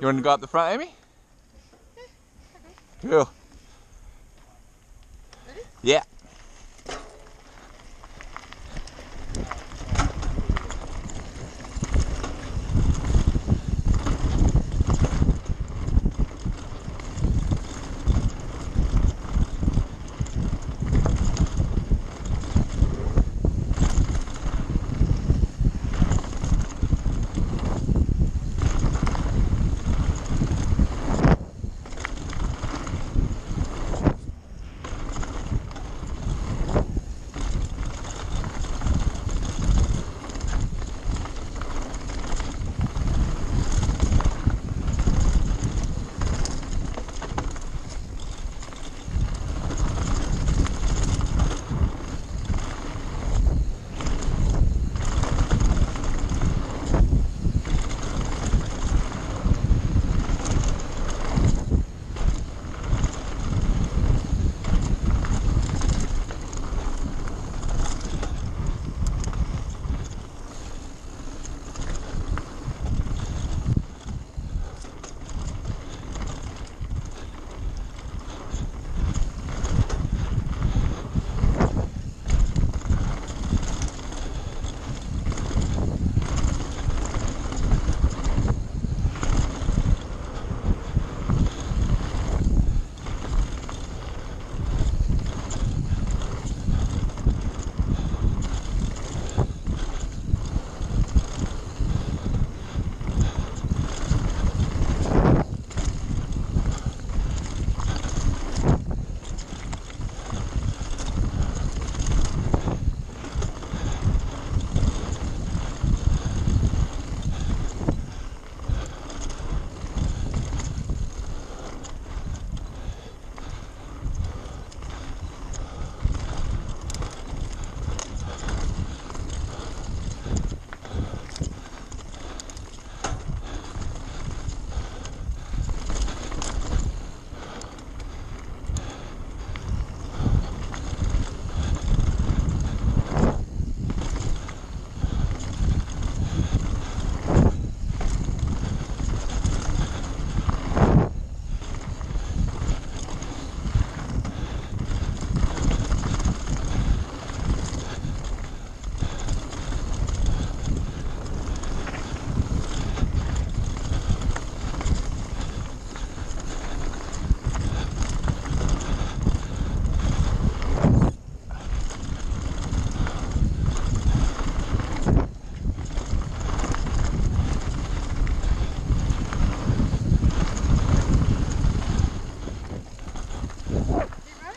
You want to go up the front, Amy? Cool. Ready? Yeah.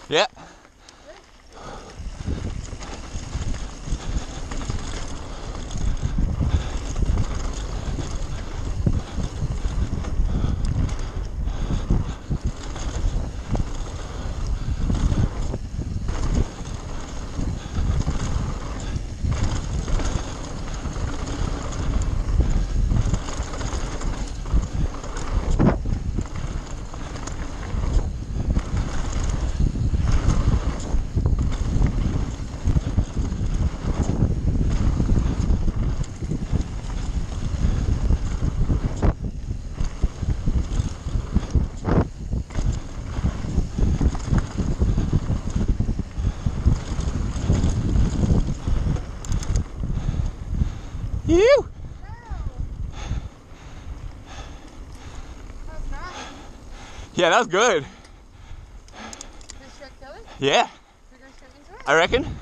Yeah. You. Yeah, that was good. Did Shrek kill it? Yeah, We're going straight into it? I reckon.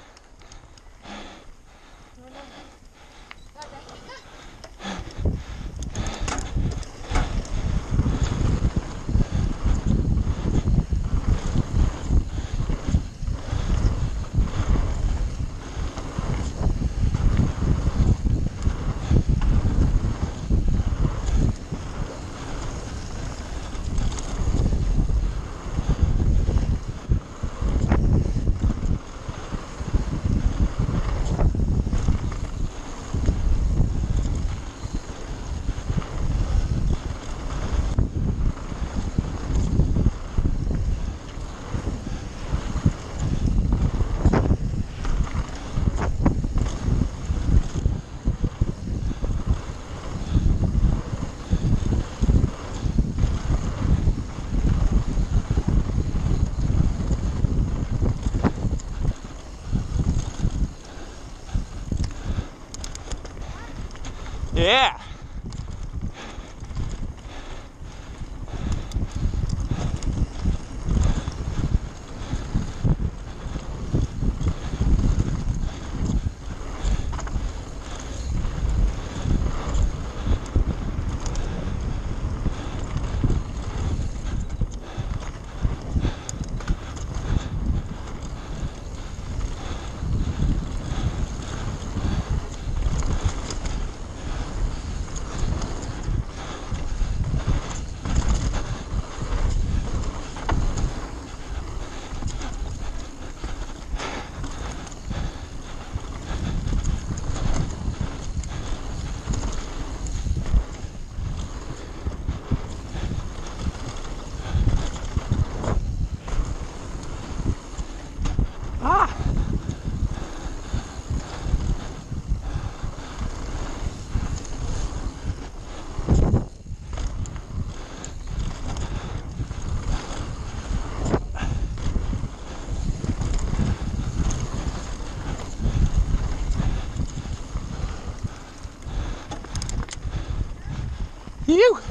Yeah. You.